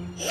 Yeah.